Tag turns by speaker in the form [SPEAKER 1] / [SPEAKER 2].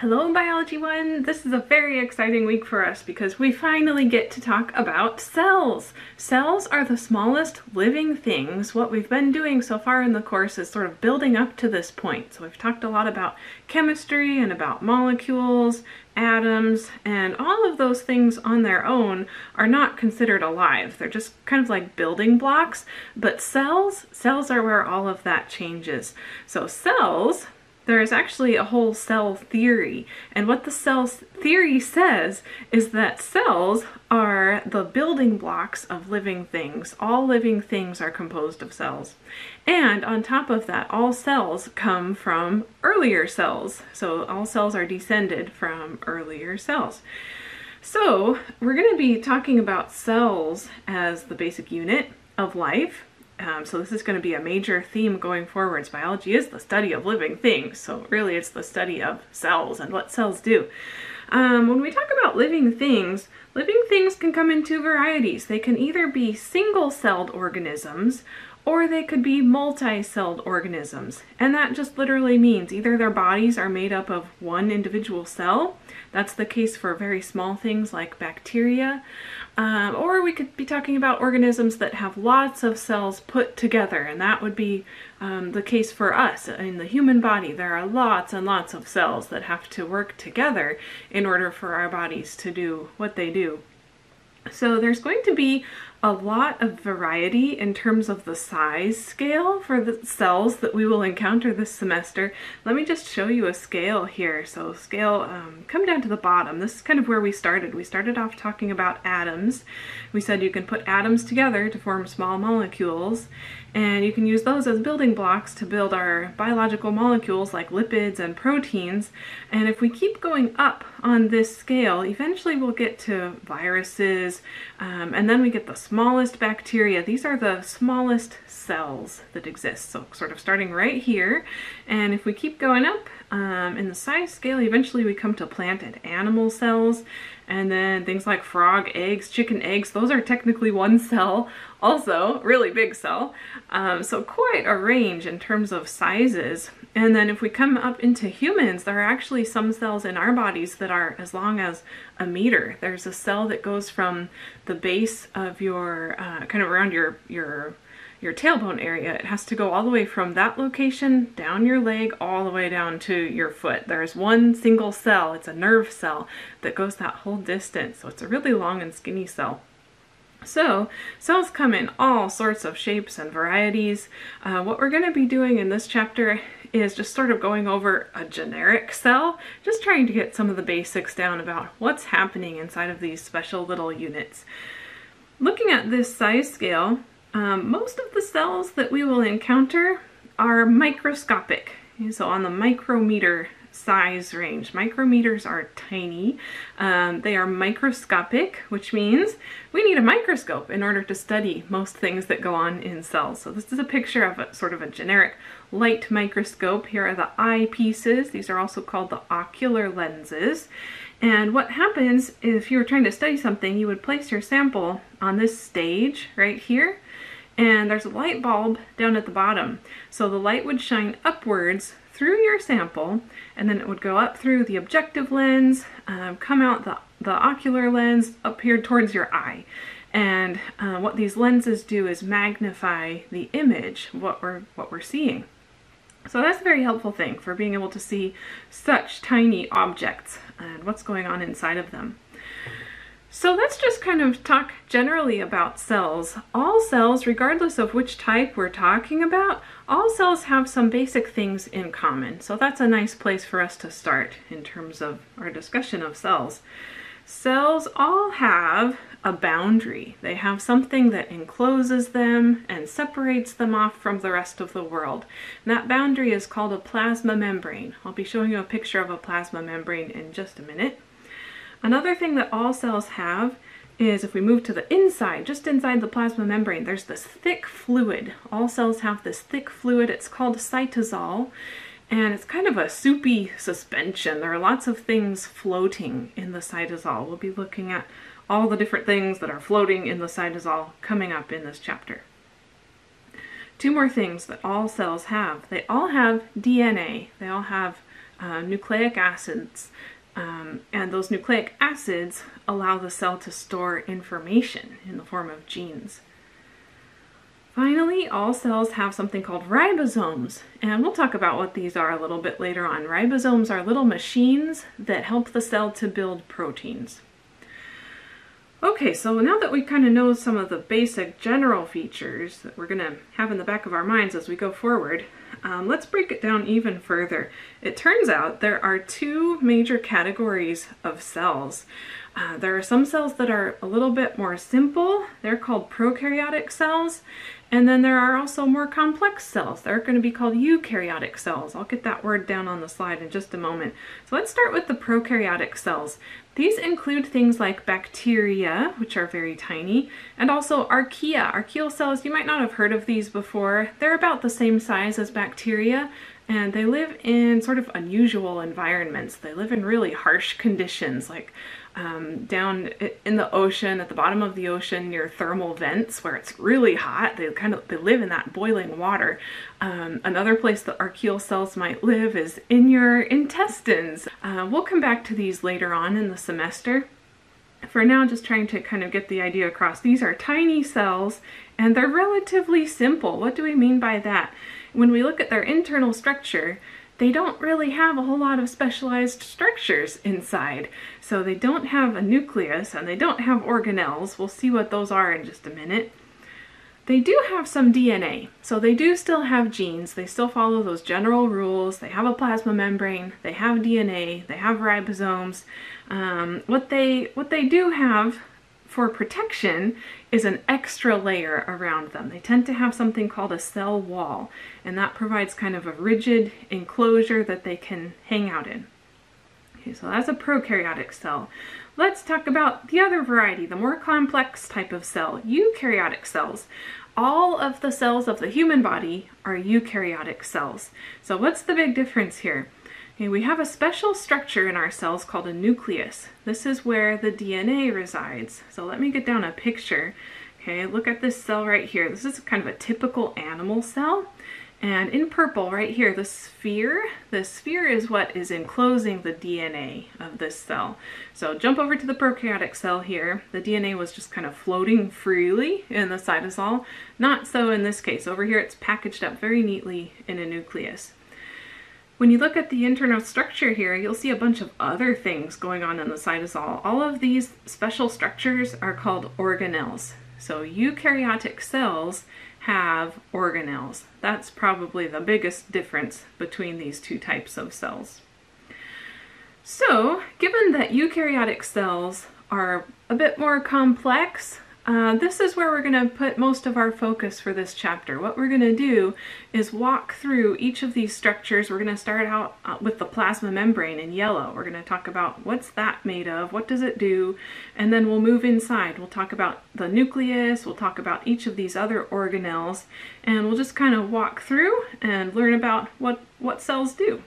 [SPEAKER 1] Hello Biology One! This is a very exciting week for us because we finally get to talk about cells. Cells are the smallest living things. What we've been doing so far in the course is sort of building up to this point. So we've talked a lot about chemistry and about molecules, atoms, and all of those things on their own are not considered alive. They're just kind of like building blocks, but cells, cells are where all of that changes. So cells there is actually a whole cell theory. And what the cell theory says is that cells are the building blocks of living things. All living things are composed of cells. And on top of that, all cells come from earlier cells. So all cells are descended from earlier cells. So we're going to be talking about cells as the basic unit of life um, so this is going to be a major theme going forwards. Biology is the study of living things, so really it's the study of cells and what cells do. Um, when we talk about living things, living things can come in two varieties. They can either be single-celled organisms or they could be multi-celled organisms. And that just literally means either their bodies are made up of one individual cell, that's the case for very small things like bacteria, um, or we could be talking about organisms that have lots of cells put together, and that would be um, the case for us. In the human body, there are lots and lots of cells that have to work together in order for our bodies to do what they do. So there's going to be a lot of variety in terms of the size scale for the cells that we will encounter this semester. Let me just show you a scale here. So scale, um, come down to the bottom. This is kind of where we started. We started off talking about atoms. We said you can put atoms together to form small molecules and you can use those as building blocks to build our biological molecules like lipids and proteins. And if we keep going up on this scale, eventually we'll get to viruses, um, and then we get the smallest bacteria. These are the smallest cells that exist. So sort of starting right here, and if we keep going up um, in the size scale, eventually we come to plant and animal cells, and then things like frog eggs, chicken eggs, those are technically one cell also, really big cell. Um, so quite a range in terms of sizes. And then if we come up into humans, there are actually some cells in our bodies that are as long as a meter. There's a cell that goes from the base of your, uh, kind of around your, your your tailbone area. It has to go all the way from that location down your leg all the way down to your foot. There's one single cell, it's a nerve cell, that goes that whole distance. So it's a really long and skinny cell. So, cells come in all sorts of shapes and varieties. Uh, what we're going to be doing in this chapter is just sort of going over a generic cell, just trying to get some of the basics down about what's happening inside of these special little units. Looking at this size scale, um, most of the cells that we will encounter are microscopic, so on the micrometer size range. Micrometers are tiny. Um, they are microscopic, which means we need a microscope in order to study most things that go on in cells. So this is a picture of a sort of a generic light microscope. Here are the eyepieces. These are also called the ocular lenses. And what happens if you were trying to study something, you would place your sample on this stage right here and there's a light bulb down at the bottom. So the light would shine upwards through your sample and then it would go up through the objective lens, um, come out the, the ocular lens up here towards your eye. And uh, what these lenses do is magnify the image, what we're, what we're seeing. So that's a very helpful thing for being able to see such tiny objects and what's going on inside of them. So let's just kind of talk generally about cells. All cells, regardless of which type we're talking about, all cells have some basic things in common. So that's a nice place for us to start in terms of our discussion of cells. Cells all have a boundary. They have something that encloses them and separates them off from the rest of the world. And that boundary is called a plasma membrane. I'll be showing you a picture of a plasma membrane in just a minute. Another thing that all cells have is if we move to the inside, just inside the plasma membrane, there's this thick fluid. All cells have this thick fluid. It's called cytosol, and it's kind of a soupy suspension. There are lots of things floating in the cytosol. We'll be looking at all the different things that are floating in the cytosol coming up in this chapter. Two more things that all cells have. They all have DNA. They all have uh, nucleic acids. Um, and those nucleic acids allow the cell to store information in the form of genes. Finally, all cells have something called ribosomes, and we'll talk about what these are a little bit later on. Ribosomes are little machines that help the cell to build proteins. Okay, so now that we kind of know some of the basic general features that we're going to have in the back of our minds as we go forward, um, let's break it down even further. It turns out there are two major categories of cells. Uh, there are some cells that are a little bit more simple. They're called prokaryotic cells. And then there are also more complex cells. They're going to be called eukaryotic cells. I'll get that word down on the slide in just a moment. So let's start with the prokaryotic cells. These include things like bacteria, which are very tiny, and also archaea. Archaeal cells, you might not have heard of these before. They're about the same size as bacteria, and they live in sort of unusual environments. They live in really harsh conditions, like um, down in the ocean, at the bottom of the ocean near thermal vents where it's really hot. They kind of they live in that boiling water. Um, another place that archaeal cells might live is in your intestines. Uh, we'll come back to these later on in the semester. For now, just trying to kind of get the idea across. These are tiny cells and they're relatively simple. What do we mean by that? When we look at their internal structure, they don't really have a whole lot of specialized structures inside. So they don't have a nucleus and they don't have organelles. We'll see what those are in just a minute. They do have some DNA, so they do still have genes. They still follow those general rules. They have a plasma membrane. They have DNA. They have ribosomes. Um, what they what they do have for protection is an extra layer around them. They tend to have something called a cell wall, and that provides kind of a rigid enclosure that they can hang out in. Okay, so that's a prokaryotic cell. Let's talk about the other variety, the more complex type of cell, eukaryotic cells. All of the cells of the human body are eukaryotic cells. So what's the big difference here? Okay, we have a special structure in our cells called a nucleus. This is where the DNA resides. So let me get down a picture. Okay, look at this cell right here. This is kind of a typical animal cell. And in purple right here, the sphere, the sphere is what is enclosing the DNA of this cell. So jump over to the prokaryotic cell here. The DNA was just kind of floating freely in the cytosol. Not so in this case. Over here it's packaged up very neatly in a nucleus. When you look at the internal structure here, you'll see a bunch of other things going on in the cytosol. All of these special structures are called organelles. So eukaryotic cells have organelles. That's probably the biggest difference between these two types of cells. So, given that eukaryotic cells are a bit more complex uh, this is where we're going to put most of our focus for this chapter. What we're going to do is walk through each of these structures. We're going to start out uh, with the plasma membrane in yellow. We're going to talk about what's that made of, what does it do, and then we'll move inside. We'll talk about the nucleus, we'll talk about each of these other organelles, and we'll just kind of walk through and learn about what, what cells do.